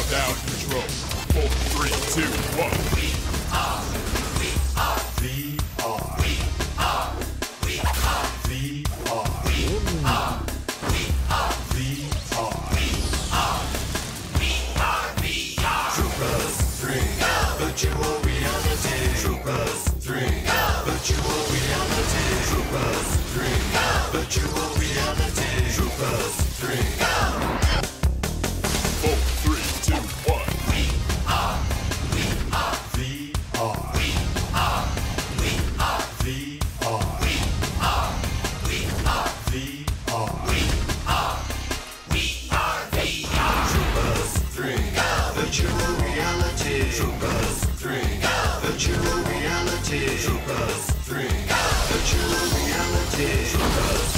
Countdown control. Four, three, two, one. We are. We are. We are. We are. We are. We are. VR. We are. We are. VR. Troopers three. Virtual reality. Troopers three. Reality. Troopers three. Reality. Troopers three. Virtual reality. Troopers three. Virtual reality. Troopers three. Virtual reality. Troopers